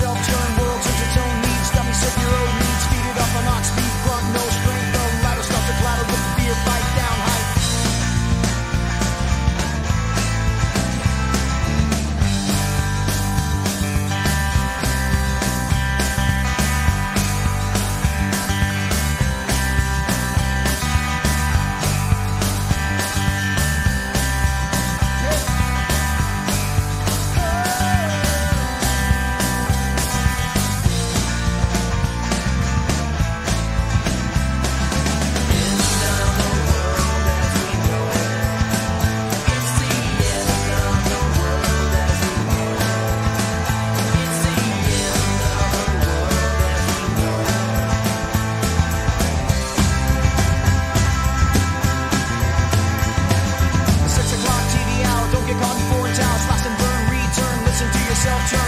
yourself self-turn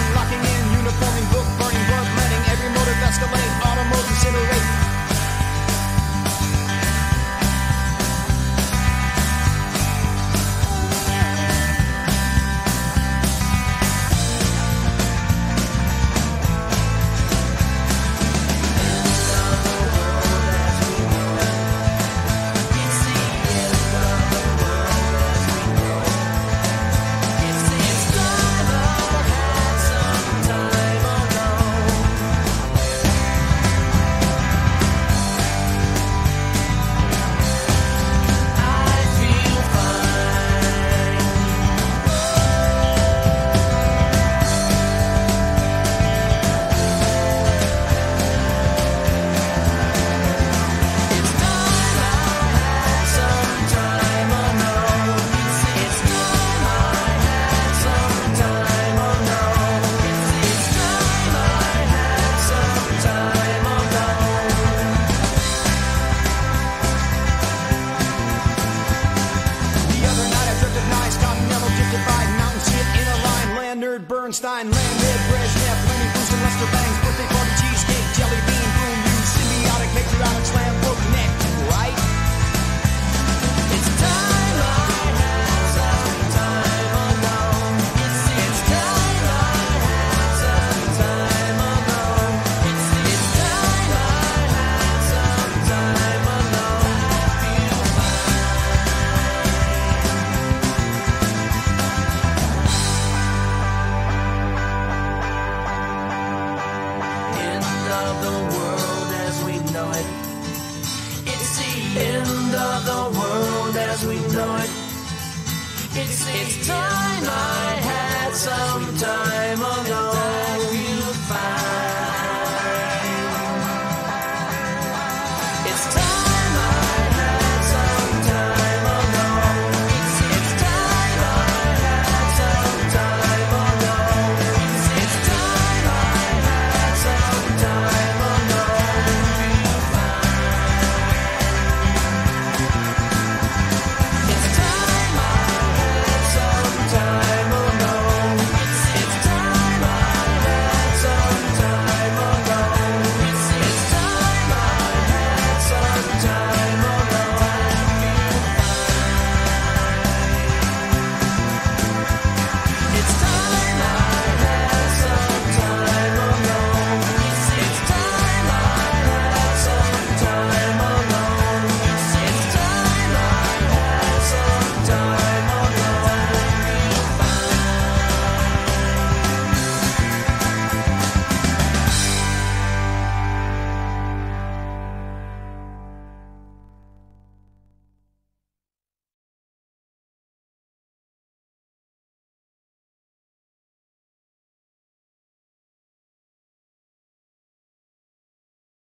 Leonard Bernstein landed. end of the world as we know it. It's, it's time I had some time ago.